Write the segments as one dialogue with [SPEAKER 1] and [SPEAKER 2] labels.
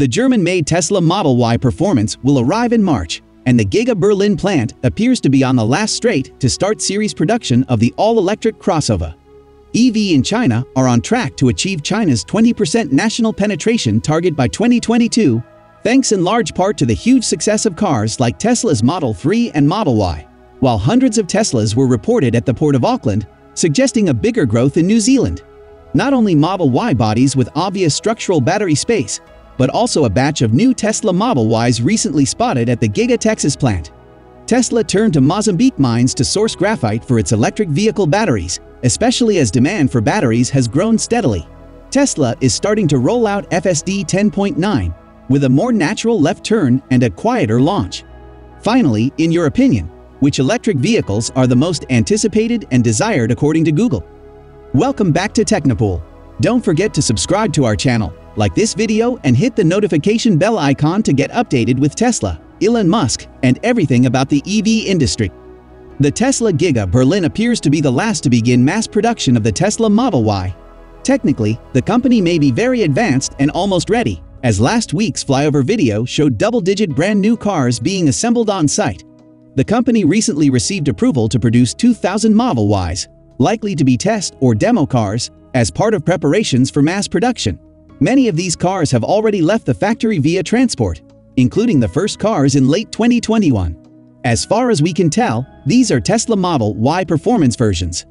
[SPEAKER 1] The German-made Tesla Model Y Performance will arrive in March, and the Giga Berlin plant appears to be on the last straight to start series production of the all-electric crossover. EV in China are on track to achieve China's 20% national penetration target by 2022, thanks in large part to the huge success of cars like Tesla's Model 3 and Model Y, while hundreds of Teslas were reported at the port of Auckland, suggesting a bigger growth in New Zealand. Not only Model Y bodies with obvious structural battery space, but also a batch of new Tesla Model Ys recently spotted at the Giga Texas plant. Tesla turned to Mozambique mines to source graphite for its electric vehicle batteries, especially as demand for batteries has grown steadily. Tesla is starting to roll out FSD 10.9 with a more natural left turn and a quieter launch. Finally, in your opinion, which electric vehicles are the most anticipated and desired according to Google? Welcome back to Technopool. Don't forget to subscribe to our channel, like this video and hit the notification bell icon to get updated with Tesla, Elon Musk, and everything about the EV industry. The Tesla Giga Berlin appears to be the last to begin mass production of the Tesla Model Y. Technically, the company may be very advanced and almost ready, as last week's flyover video showed double-digit brand new cars being assembled on site. The company recently received approval to produce 2,000 Model Ys, likely to be test or demo cars, as part of preparations for mass production. Many of these cars have already left the factory via transport, including the first cars in late 2021. As far as we can tell, these are Tesla Model Y performance versions.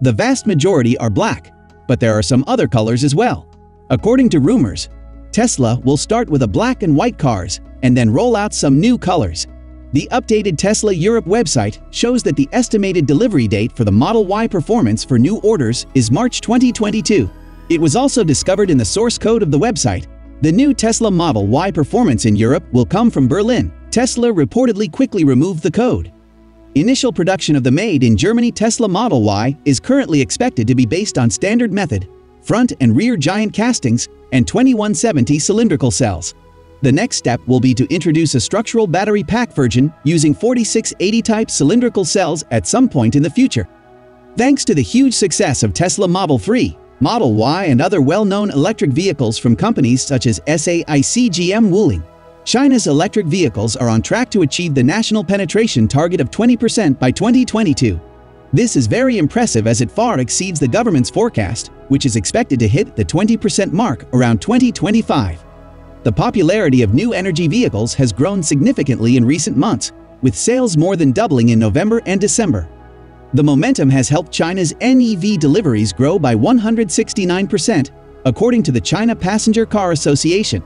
[SPEAKER 1] The vast majority are black, but there are some other colors as well. According to rumors, Tesla will start with a black and white cars and then roll out some new colors. The updated Tesla Europe website shows that the estimated delivery date for the Model Y Performance for new orders is March 2022. It was also discovered in the source code of the website. The new Tesla Model Y Performance in Europe will come from Berlin, Tesla reportedly quickly removed the code. Initial production of the made in Germany Tesla Model Y is currently expected to be based on standard method, front and rear giant castings, and 2170 cylindrical cells. The next step will be to introduce a structural battery pack version using 4680 type cylindrical cells at some point in the future. Thanks to the huge success of Tesla Model 3, Model Y and other well-known electric vehicles from companies such as SAIC GM Wuling, China's electric vehicles are on track to achieve the national penetration target of 20% by 2022. This is very impressive as it far exceeds the government's forecast, which is expected to hit the 20% mark around 2025. The popularity of new energy vehicles has grown significantly in recent months, with sales more than doubling in November and December. The momentum has helped China's NEV deliveries grow by 169%, according to the China Passenger Car Association.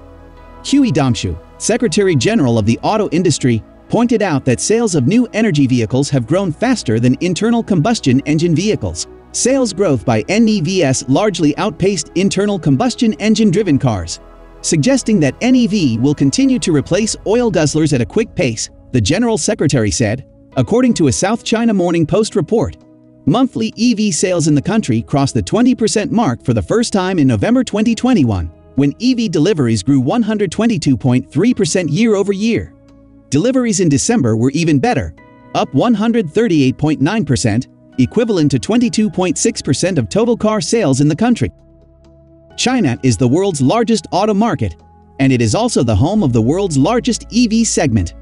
[SPEAKER 1] Cui Dongshu, Secretary General of the auto industry, pointed out that sales of new energy vehicles have grown faster than internal combustion engine vehicles. Sales growth by NEVs largely outpaced internal combustion engine-driven cars, suggesting that NEV will continue to replace oil guzzlers at a quick pace, the General Secretary said, according to a South China Morning Post report. Monthly EV sales in the country crossed the 20% mark for the first time in November 2021 when EV deliveries grew 122.3% year over year. Deliveries in December were even better, up 138.9%, equivalent to 22.6% of total car sales in the country. China is the world's largest auto market, and it is also the home of the world's largest EV segment.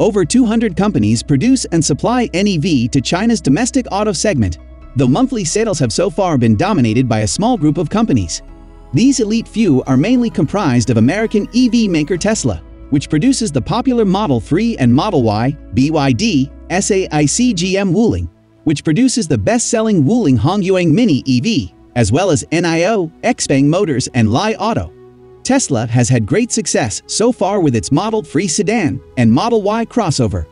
[SPEAKER 1] Over 200 companies produce and supply NEV to China's domestic auto segment, though monthly sales have so far been dominated by a small group of companies. These elite few are mainly comprised of American EV maker Tesla, which produces the popular Model 3 and Model Y, BYD, SAIC GM Wuling, which produces the best-selling Wuling Hongguang Mini EV, as well as NIO, Xpeng Motors, and Li Auto. Tesla has had great success so far with its Model 3 sedan and Model Y crossover.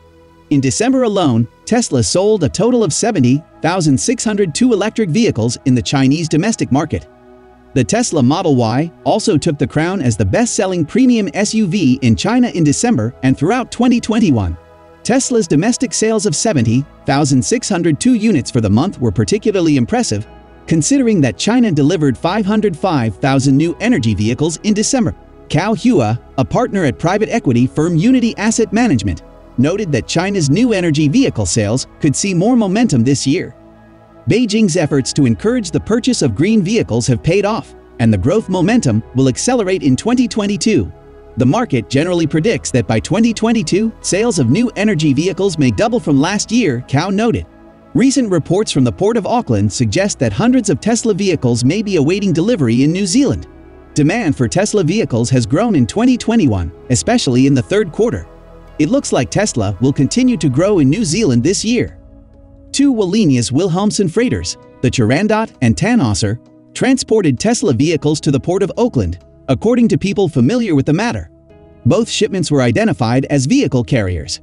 [SPEAKER 1] In December alone, Tesla sold a total of 70,602 electric vehicles in the Chinese domestic market. The Tesla Model Y also took the crown as the best-selling premium SUV in China in December and throughout 2021. Tesla's domestic sales of 70,602 units for the month were particularly impressive, considering that China delivered 505,000 new energy vehicles in December. Cao Hua, a partner at private equity firm Unity Asset Management, noted that China's new energy vehicle sales could see more momentum this year. Beijing's efforts to encourage the purchase of green vehicles have paid off, and the growth momentum will accelerate in 2022. The market generally predicts that by 2022, sales of new energy vehicles may double from last year, Cao noted. Recent reports from the Port of Auckland suggest that hundreds of Tesla vehicles may be awaiting delivery in New Zealand. Demand for Tesla vehicles has grown in 2021, especially in the third quarter. It looks like Tesla will continue to grow in New Zealand this year. Two Wallenius Wilhelmsen freighters, the Turandot and Tannhäuser, transported Tesla vehicles to the Port of Auckland, according to people familiar with the matter. Both shipments were identified as vehicle carriers.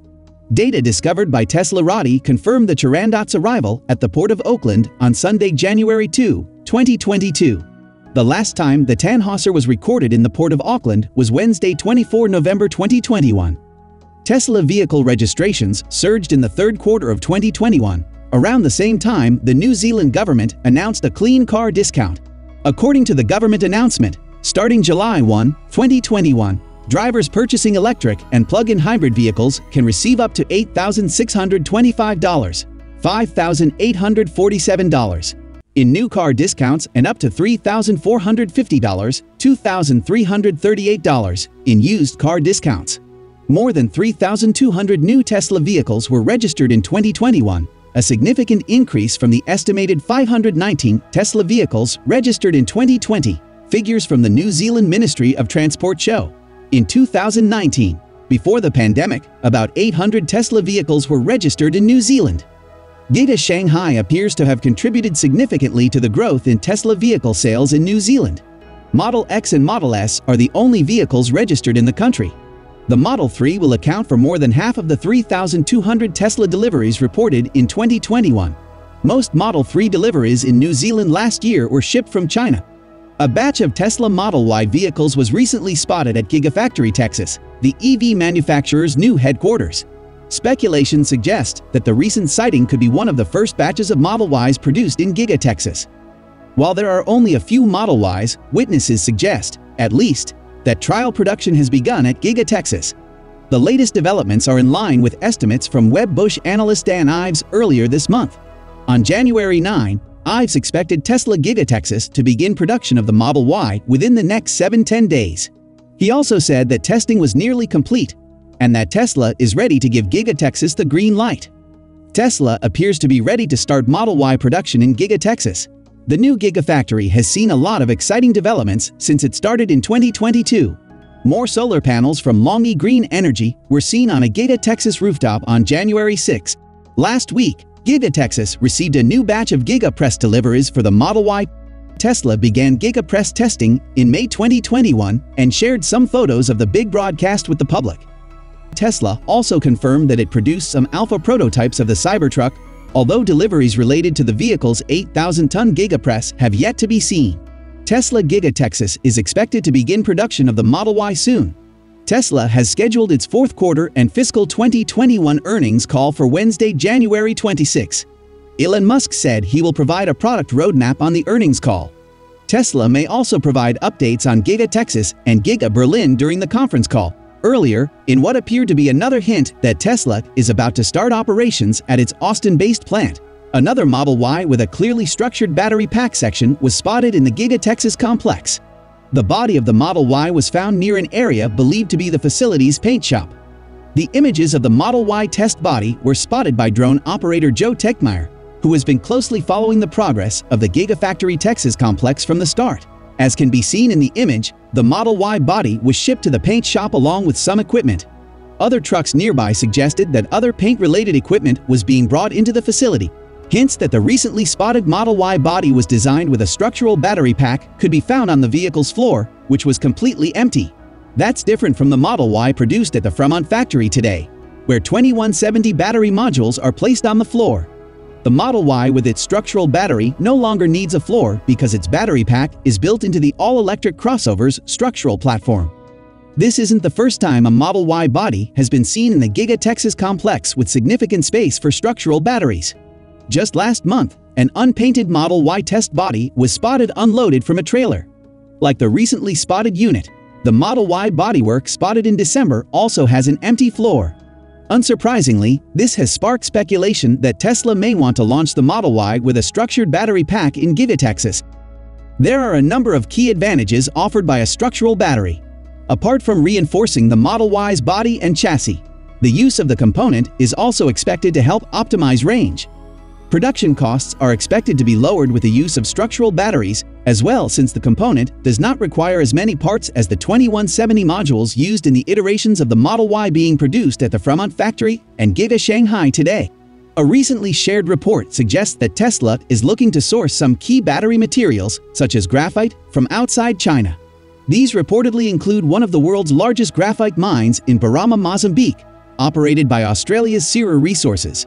[SPEAKER 1] Data discovered by Teslarati confirmed the Turandot's arrival at the Port of Auckland on Sunday, January 2, 2022. The last time the Tannhäuser was recorded in the Port of Auckland was Wednesday, 24 November 2021. Tesla vehicle registrations surged in the third quarter of 2021. Around the same time, the New Zealand government announced a clean car discount. According to the government announcement, starting July 1, 2021, drivers purchasing electric and plug-in hybrid vehicles can receive up to $8,625, $5,847 in new car discounts and up to $3,450, $2,338 in used car discounts. More than 3,200 new Tesla vehicles were registered in 2021, a significant increase from the estimated 519 Tesla vehicles registered in 2020, figures from the New Zealand Ministry of Transport show. In 2019, before the pandemic, about 800 Tesla vehicles were registered in New Zealand. Giga Shanghai appears to have contributed significantly to the growth in Tesla vehicle sales in New Zealand. Model X and Model S are the only vehicles registered in the country. The Model 3 will account for more than half of the 3,200 Tesla deliveries reported in 2021. Most Model 3 deliveries in New Zealand last year were shipped from China. A batch of Tesla Model Y vehicles was recently spotted at Gigafactory, Texas, the EV manufacturer's new headquarters. Speculation suggests that the recent sighting could be one of the first batches of Model Ys produced in Giga, Texas. While there are only a few Model Ys, witnesses suggest, at least, that trial production has begun at Giga Texas. The latest developments are in line with estimates from Wedbush analyst Dan Ives earlier this month. On January 9, Ives expected Tesla Giga Texas to begin production of the Model Y within the next 7-10 days. He also said that testing was nearly complete and that Tesla is ready to give Giga Texas the green light. Tesla appears to be ready to start Model Y production in Giga Texas, the new Gigafactory has seen a lot of exciting developments since it started in 2022. More solar panels from LONGi Green Energy were seen on a Giga Texas rooftop on January 6. Last week, Giga Texas received a new batch of GigaPress deliveries for the Model Y. Tesla began GigaPress testing in May 2021 and shared some photos of the big broadcast with the public. Tesla also confirmed that it produced some alpha prototypes of the Cybertruck although deliveries related to the vehicle's 8,000-ton Gigapress have yet to be seen. Tesla Giga Texas is expected to begin production of the Model Y soon. Tesla has scheduled its fourth quarter and fiscal 2021 earnings call for Wednesday, January 26. Elon Musk said he will provide a product roadmap on the earnings call. Tesla may also provide updates on Giga Texas and Giga Berlin during the conference call, earlier in what appeared to be another hint that Tesla is about to start operations at its Austin-based plant. Another Model Y with a clearly structured battery pack section was spotted in the Giga Texas complex. The body of the Model Y was found near an area believed to be the facility's paint shop. The images of the Model Y test body were spotted by drone operator Joe Tegtmeyer, who has been closely following the progress of the Gigafactory Texas complex from the start. As can be seen in the image, the Model Y body was shipped to the paint shop along with some equipment. Other trucks nearby suggested that other paint-related equipment was being brought into the facility. Hints that the recently spotted Model Y body was designed with a structural battery pack could be found on the vehicle's floor, which was completely empty. That's different from the Model Y produced at the Fremont factory today, where 2170 battery modules are placed on the floor. The Model Y with its structural battery no longer needs a floor because its battery pack is built into the all-electric crossover's structural platform. This isn't the first time a Model Y body has been seen in the Giga Texas complex with significant space for structural batteries. Just last month, an unpainted Model Y test body was spotted unloaded from a trailer. Like the recently spotted unit, the Model Y bodywork spotted in December also has an empty floor Unsurprisingly, this has sparked speculation that Tesla may want to launch the Model Y with a structured battery pack in Giga Texas. There are a number of key advantages offered by a structural battery. Apart from reinforcing the Model Y's body and chassis, the use of the component is also expected to help optimize range. Production costs are expected to be lowered with the use of structural batteries as well since the component does not require as many parts as the 2170 modules used in the iterations of the Model Y being produced at the Fremont factory and Giga Shanghai today. A recently shared report suggests that Tesla is looking to source some key battery materials, such as graphite, from outside China. These reportedly include one of the world's largest graphite mines in Balama, Mozambique, operated by Australia's Syrah Resources.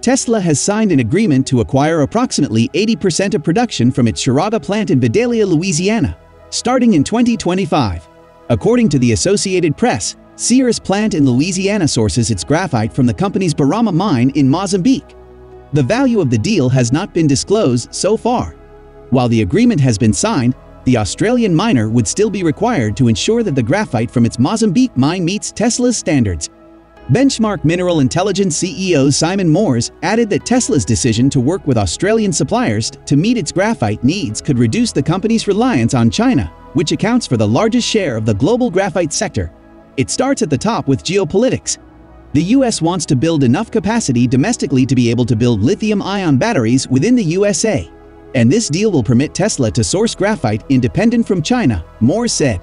[SPEAKER 1] Tesla has signed an agreement to acquire approximately 80% of production from its Chirata plant in Vidalia, Louisiana, starting in 2025. According to the Associated Press, Syrah's plant in Louisiana sources its graphite from the company's Balama mine in Mozambique. The value of the deal has not been disclosed so far. While the agreement has been signed, the Australian miner would still be required to ensure that the graphite from its Mozambique mine meets Tesla's standards Benchmark Mineral Intelligence CEO Simon Moores added that Tesla's decision to work with Australian suppliers to meet its graphite needs could reduce the company's reliance on China, which accounts for the largest share of the global graphite sector. It starts at the top with geopolitics. The US wants to build enough capacity domestically to be able to build lithium-ion batteries within the USA. And this deal will permit Tesla to source graphite independent from China, Moore said.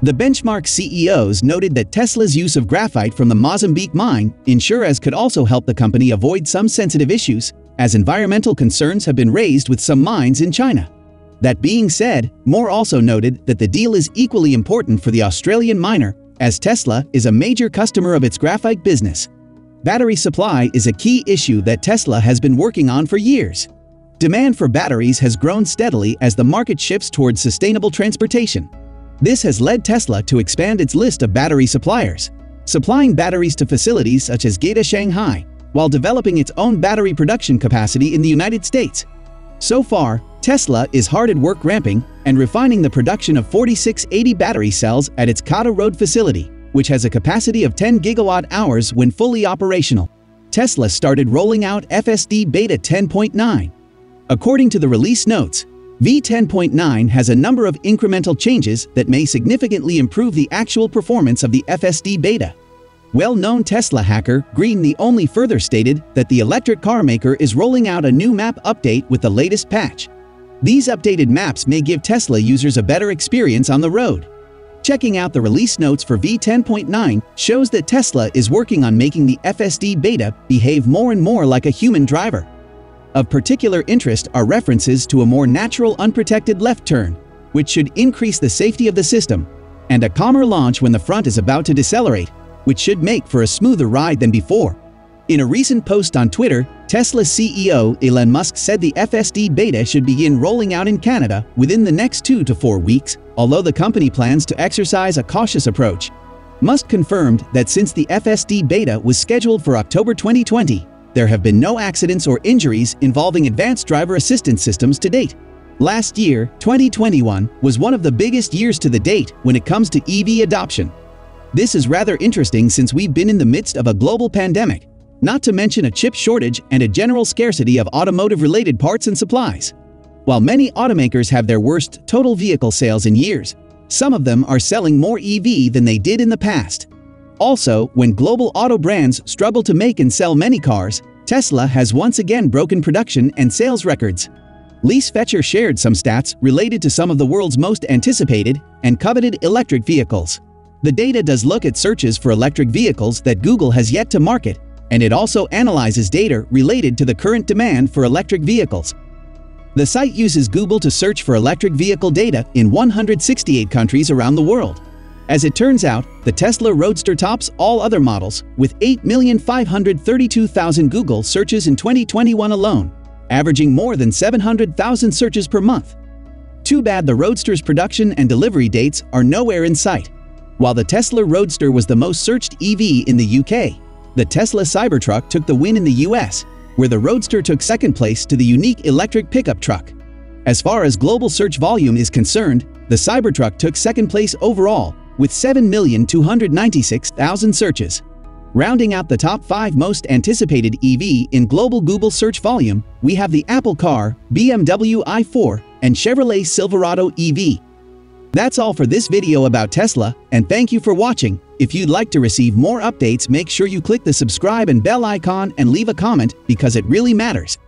[SPEAKER 1] The benchmark CEOs noted that Tesla's use of graphite from the Mozambique mine in Shiraz could also help the company avoid some sensitive issues, as environmental concerns have been raised with some mines in China. That being said, Moore also noted that the deal is equally important for the Australian miner, as Tesla is a major customer of its graphite business. Battery supply is a key issue that Tesla has been working on for years. Demand for batteries has grown steadily as the market shifts towards sustainable transportation. This has led Tesla to expand its list of battery suppliers, supplying batteries to facilities such as Giga Shanghai, while developing its own battery production capacity in the United States. So far, Tesla is hard at work ramping and refining the production of 4680 battery cells at its Kato Road facility, which has a capacity of 10 gigawatt hours when fully operational. Tesla started rolling out FSD Beta 10.9. According to the release notes, V10.9 has a number of incremental changes that may significantly improve the actual performance of the FSD beta. Well-known Tesla hacker Green the Only further stated that the electric car maker is rolling out a new map update with the latest patch. These updated maps may give Tesla users a better experience on the road. Checking out the release notes for V10.9 shows that Tesla is working on making the FSD beta behave more and more like a human driver. Of particular interest are references to a more natural unprotected left turn, which should increase the safety of the system, and a calmer launch when the front is about to decelerate, which should make for a smoother ride than before. In a recent post on Twitter, Tesla CEO Elon Musk said the FSD beta should begin rolling out in Canada within the next two to four weeks, although the company plans to exercise a cautious approach. Musk confirmed that since the FSD beta was scheduled for October 2020, there have been no accidents or injuries involving advanced driver assistance systems to date. Last year, 2021, was one of the biggest years to the date when it comes to EV adoption. This is rather interesting since we've been in the midst of a global pandemic, not to mention a chip shortage and a general scarcity of automotive-related parts and supplies. While many automakers have their worst total vehicle sales in years, some of them are selling more EV than they did in the past. Also, when global auto brands struggle to make and sell many cars, Tesla has once again broken production and sales records. LeaseFetcher shared some stats related to some of the world's most anticipated and coveted electric vehicles. The data does look at searches for electric vehicles that Google has yet to market, and it also analyzes data related to the current demand for electric vehicles. The site uses Google to search for electric vehicle data in 168 countries around the world. As it turns out, the Tesla Roadster tops all other models with 8,532,000 Google searches in 2021 alone, averaging more than 700,000 searches per month. Too bad the Roadster's production and delivery dates are nowhere in sight. While the Tesla Roadster was the most searched EV in the UK, the Tesla Cybertruck took the win in the US, where the Roadster took second place to the unique electric pickup truck. As far as global search volume is concerned, the Cybertruck took second place overall with 7,296,000 searches. Rounding out the top 5 most anticipated EV in global Google search volume, we have the Apple Car, BMW i4, and Chevrolet Silverado EV. That's all for this video about Tesla, and thank you for watching. If you'd like to receive more updates make sure you click the subscribe and bell icon and leave a comment because it really matters.